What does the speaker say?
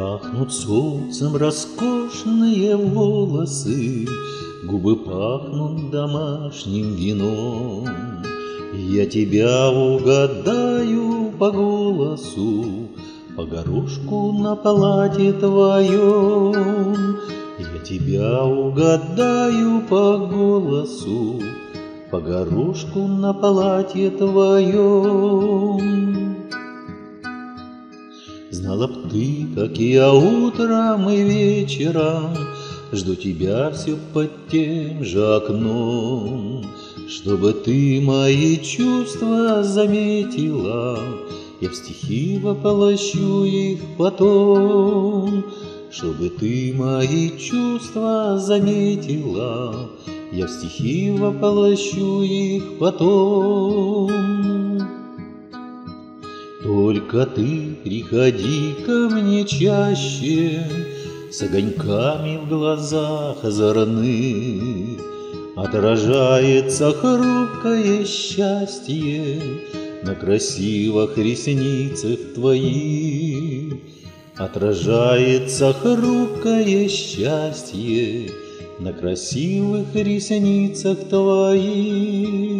Пахнут солнцем роскошные волосы, Губы пахнут домашним вином. Я тебя угадаю по голосу, По горошку на палате твоем. Я тебя угадаю по голосу, По горошку на палате твоем. Знала б ты, как я утром и вечером Жду тебя все под тем же окном, Чтобы ты мои чувства заметила, Я в стихи воплощу их потом. Чтобы ты мои чувства заметила, Я в стихи воплощу их потом. Только ты приходи ко мне чаще, С огоньками в глазах озорных. Отражается хрупкое счастье На красивых ресницах твоих. Отражается хрупкое счастье На красивых ресницах твоих.